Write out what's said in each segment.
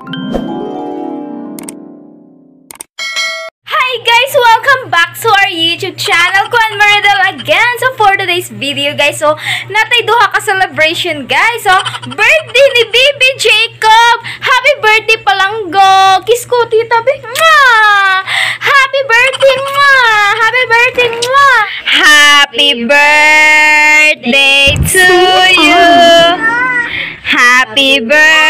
Hi guys! Welcome back to our YouTube channel, Kwan Maridel again. So for today's video guys, so natay duha ka celebration guys. So birthday ni Baby Jacob! Happy birthday palanggo! Kiss ko tita be. Mwah! Happy birthday! Mwah! Happy birthday! Mwah! Happy birthday to you! Happy birthday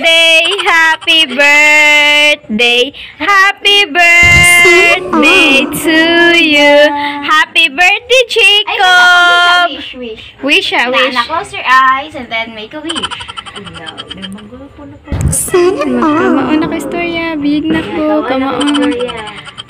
happy birthday, happy birthday to you. Happy birthday, Jacob! wish, wish. Wish, ah, wish. na, close your eyes and then make a wish. Kamaon na ka istorya. Big na ko. Kamaon.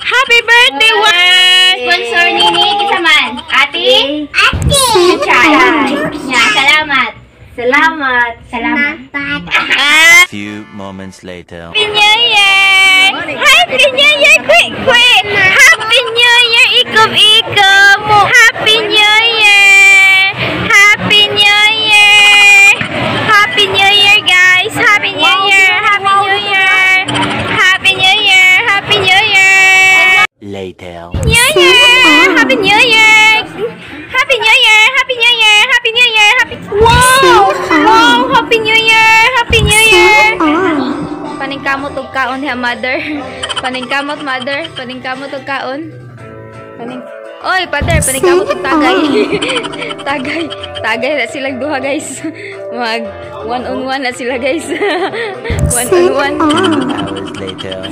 Happy birthday, Wes! Sponsor ni ni Kisaman. Ate? Ate! Chay. Yan, salamat. Salamat. Salamat. Few moments later. Happy New Year! Happy New Year! Quick, quick! Happy New Year! Ikaw-ikaw mo! Happy New Year! Happy New Year! Happy New Year, guys! Happy New Year! Paningkamot og kaon diha mother. Paningkamot mother, paningkamot og kaon. Paning Oy, father, paningkamot og tagay. tagay. Tagay na silang duha, guys. Mag one on one na sila, guys. one on one. Hours later.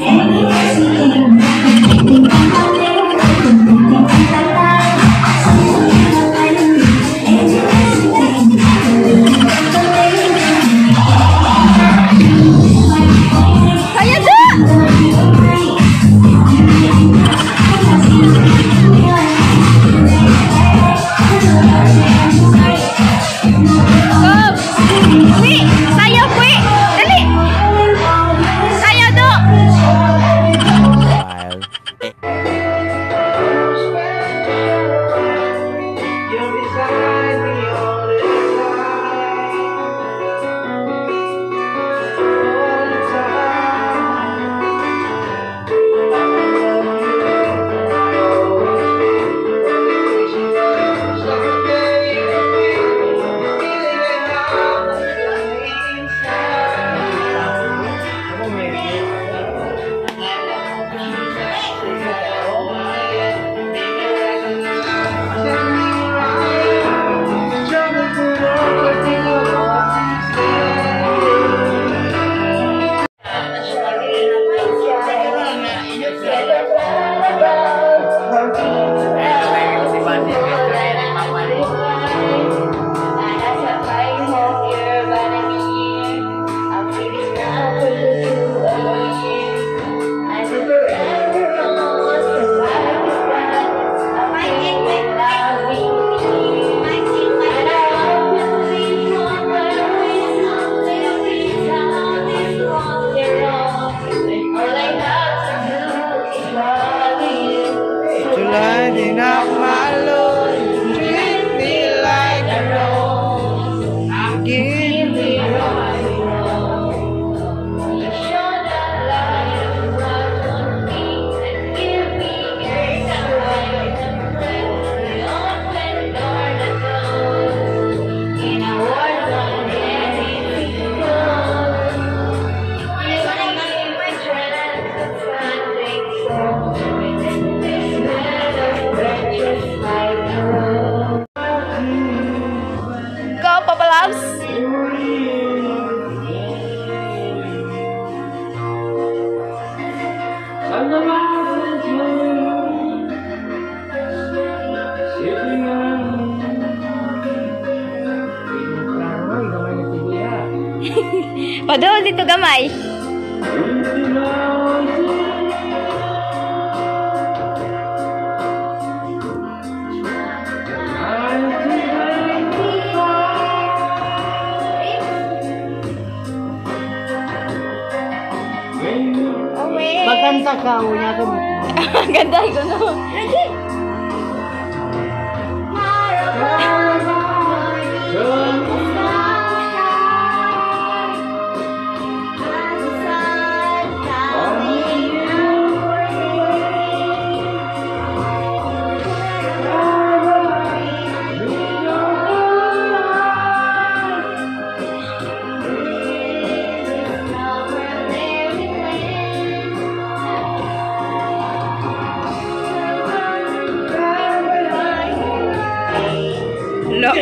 Padol dito gamay. Maganda ka, unya ka. Maganda ko no. Ready? lộn